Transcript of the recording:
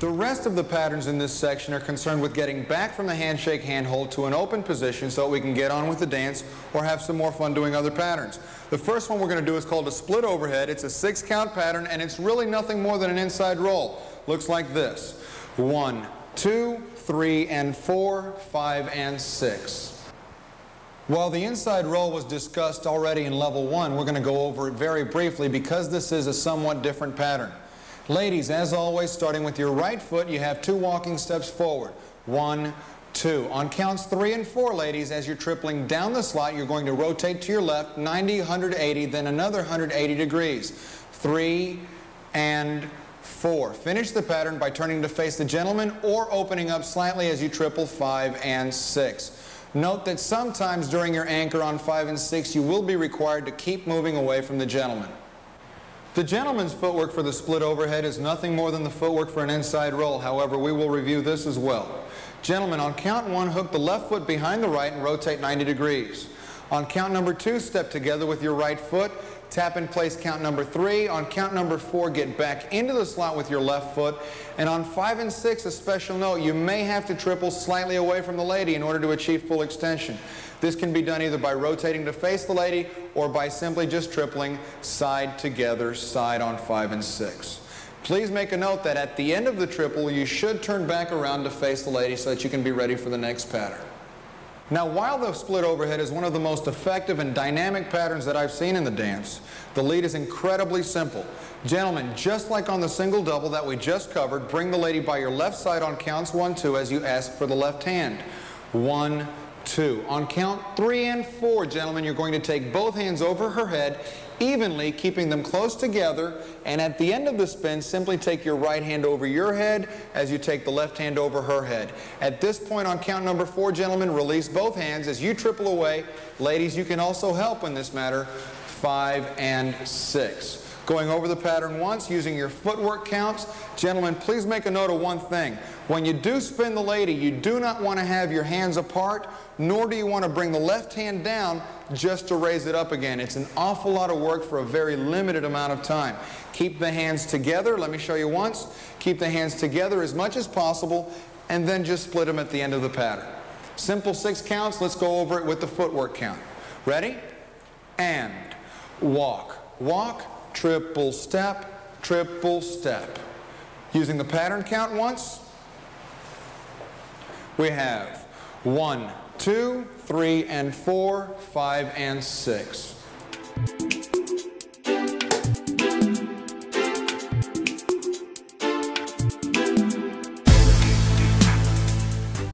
The rest of the patterns in this section are concerned with getting back from the handshake handhold to an open position so that we can get on with the dance or have some more fun doing other patterns. The first one we're going to do is called a split overhead. It's a six count pattern and it's really nothing more than an inside roll. Looks like this. One, two, three, and four, five, and six. While the inside roll was discussed already in level one, we're going to go over it very briefly because this is a somewhat different pattern. Ladies, as always, starting with your right foot, you have two walking steps forward. One, two. On counts three and four, ladies, as you're tripling down the slot, you're going to rotate to your left 90, 180, then another 180 degrees. Three and four. Finish the pattern by turning to face the gentleman or opening up slightly as you triple five and six. Note that sometimes during your anchor on five and six, you will be required to keep moving away from the gentleman. The gentleman's footwork for the split overhead is nothing more than the footwork for an inside roll. However, we will review this as well. Gentlemen, on count one, hook the left foot behind the right and rotate 90 degrees. On count number two, step together with your right foot. Tap in place count number three. On count number four, get back into the slot with your left foot. And on five and six, a special note, you may have to triple slightly away from the lady in order to achieve full extension. This can be done either by rotating to face the lady or by simply just tripling side together, side on five and six. Please make a note that at the end of the triple, you should turn back around to face the lady so that you can be ready for the next pattern. Now, while the split overhead is one of the most effective and dynamic patterns that I've seen in the dance, the lead is incredibly simple. Gentlemen, just like on the single double that we just covered, bring the lady by your left side on counts one, two as you ask for the left hand. One, two. On count three and four, gentlemen, you're going to take both hands over her head evenly, keeping them close together. And at the end of the spin, simply take your right hand over your head as you take the left hand over her head. At this point on count number four, gentlemen, release both hands as you triple away. Ladies, you can also help in this matter. Five and six. Going over the pattern once using your footwork counts. Gentlemen, please make a note of one thing. When you do spin the lady, you do not want to have your hands apart, nor do you want to bring the left hand down just to raise it up again. It's an awful lot of work for a very limited amount of time. Keep the hands together. Let me show you once. Keep the hands together as much as possible, and then just split them at the end of the pattern. Simple six counts. Let's go over it with the footwork count. Ready? And walk, walk, triple step, triple step. Using the pattern count once, we have one, two, three, and four, five, and six.